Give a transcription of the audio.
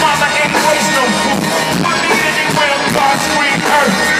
Mama ain't waste no fool. Put me in the ground, God scream earth.